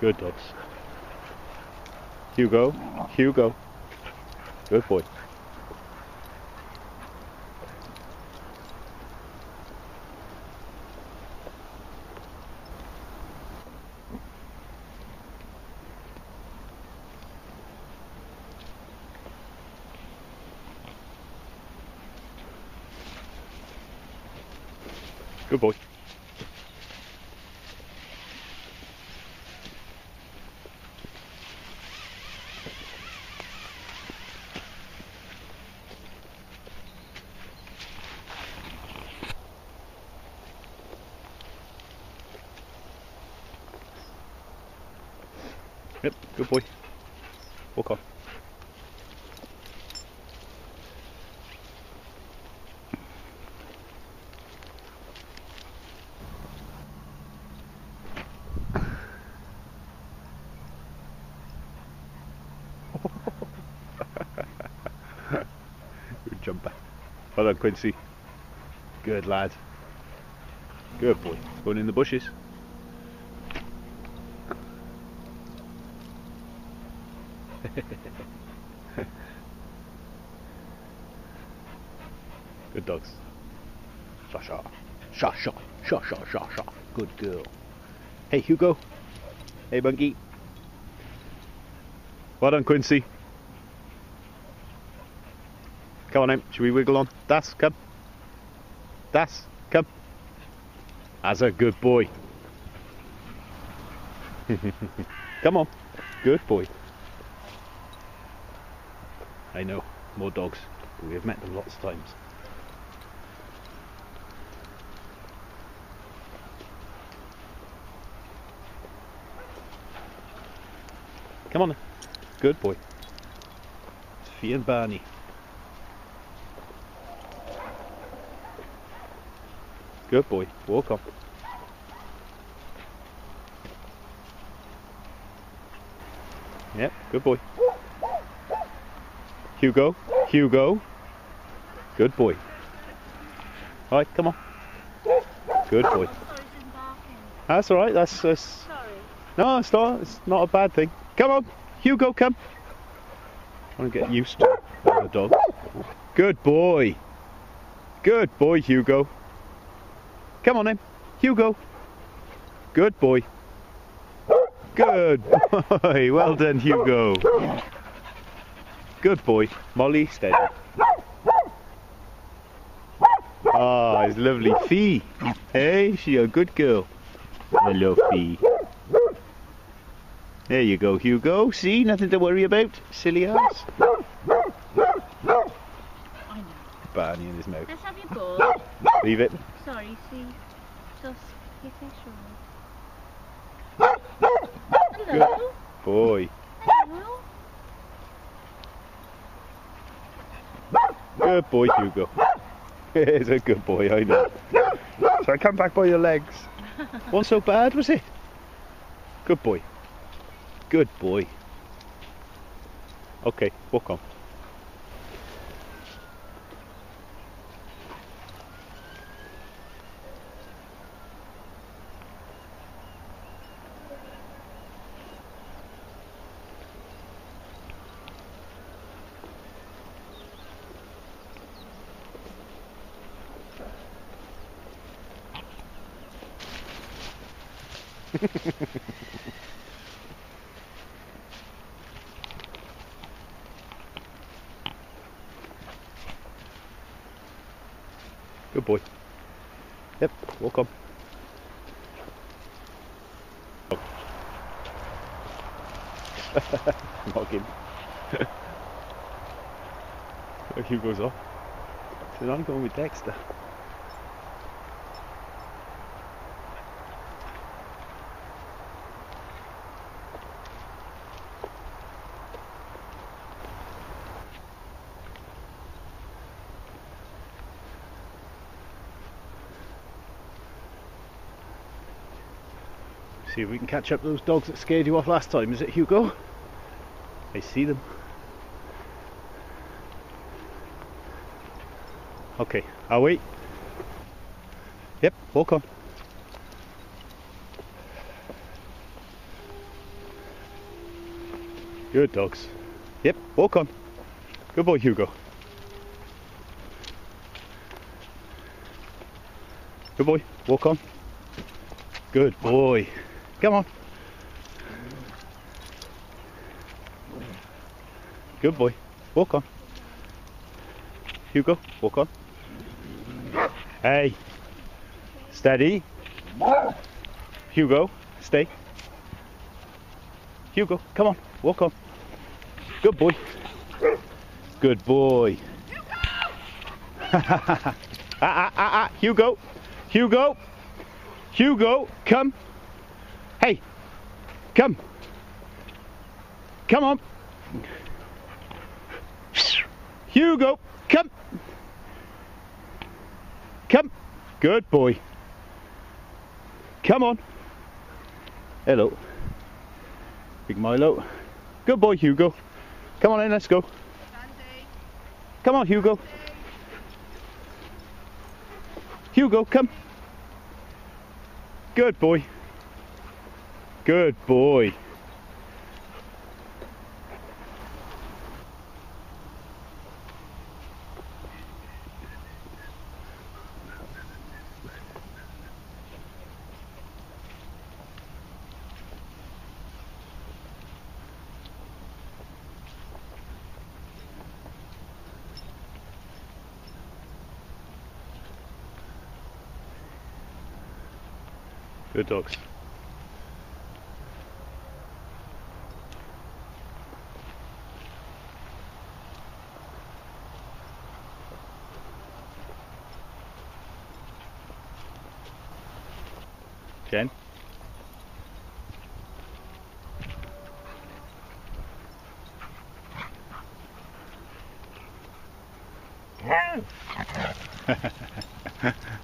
Good dogs. Hugo, Hugo. Good boy. Good boy. Yep, good boy. Walk on. Good jumper. Well done, Quincy. Good lad. Good boy. Going in the bushes. Good dogs. Sha sha. Sha sha. Sha sha sha sha. Good girl. Hey Hugo. Hey Bunky. Well done Quincy. Come on out. Should we wiggle on? Das, come. Das, come. That's a good boy. come on. Good boy. I know, more dogs. We have met them lots of times. Come on. Good boy. Fee and Barney. Good boy. Walk on. Yep, good boy. Hugo, Hugo. Good boy. All right, come on. Good boy. That's all right. That's, that's no, it's not. It's not a bad thing. Come on, Hugo, come. I want to get used to the dog. Good boy. Good boy, Hugo. Come on then, Hugo. Good boy. Good boy. Well done, Hugo. Good boy. Molli, steady. Ah, it's lovely. Fee. Hey, she a good girl. Hello, Fee. There you go, Hugo. See, nothing to worry about. Silly ass. I know. Barney in his mouth. Let's have your ball. Leave it. Sorry, see. Just your fish roll. Good boy. Hello. Good boy, Hugo. He's a good boy, I know. So I come back by your legs. Wasn't so bad, was it? Good boy. Good boy. Okay, walk on. Good boy. Yep, walk on. Knock him. Hugo's off. So I'm going with Dexter. See if we can catch up those dogs that scared you off last time. Is it Hugo? I see them. Okay, I'll wait. Yep, walk on. Good dogs. Yep, walk on. Good boy, Hugo. Good boy, walk on. Good boy. Come on. Good boy, walk on. Hugo, walk on. Hey, steady. Hugo, stay. Hugo, come on, walk on. Good boy. Good boy. ah, ah, ah, ah, Hugo. Hugo. Hugo, come. Come. Come on. Hugo, come. Come. Good boy. Come on. Hello. Big Milo. Good boy, Hugo. Come on in, let's go. Come on, Hugo. Hugo, come. Good boy. Good boy. Good dogs. Jen?